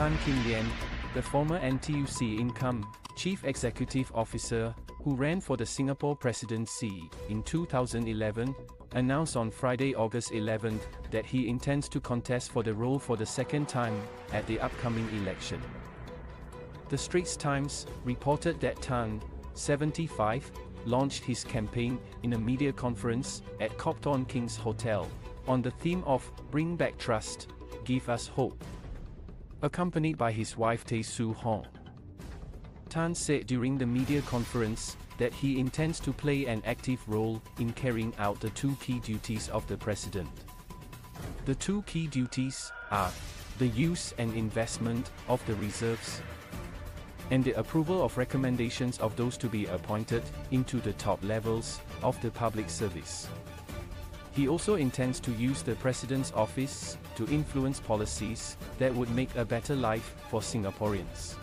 Tan Kin Lian, the former NTUC income chief executive officer, who ran for the Singapore presidency in 2011, announced on Friday, August 11, that he intends to contest for the role for the second time at the upcoming election. The Straits Times reported that Tan, 75, launched his campaign in a media conference at Copthorne Kings Hotel on the theme of Bring Back Trust, Give Us Hope. Accompanied by his wife Tay Soo Hong. Tan said during the media conference that he intends to play an active role in carrying out the two key duties of the president. The two key duties are the use and investment of the reserves and the approval of recommendations of those to be appointed into the top levels of the public service. He also intends to use the president's office to influence policies that would make a better life for Singaporeans.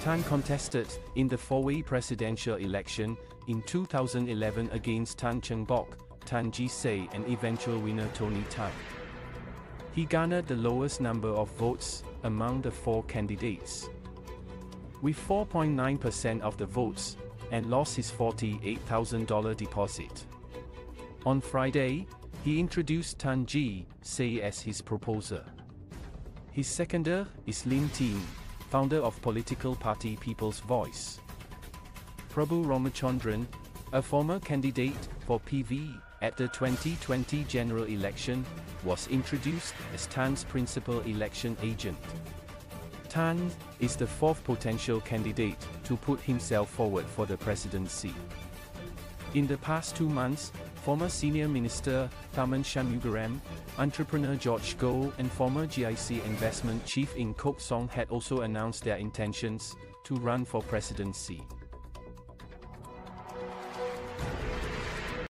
Tan contested in the four-way presidential election in 2011 against Tan Cheng Bock, Tan Jee Say and eventual winner Tony Tan. He garnered the lowest number of votes among the four candidates. With 4.9% of the votes, and lost his $48,000 deposit. On Friday, he introduced Tan Jee Say as his proposer. His seconder is Lim Tean, founder of political party People's Voice. Prabhu Ramachandran, a former candidate for PV at the 2020 general election, was introduced as Tan's principal election agent. Tan is the fourth potential candidate to put himself forward for the presidency. In the past two months, former Senior Minister Tharman Shanmugaratnam, entrepreneur George Goh, and former GIC Investment Chief Ng Kok Song had also announced their intentions to run for presidency.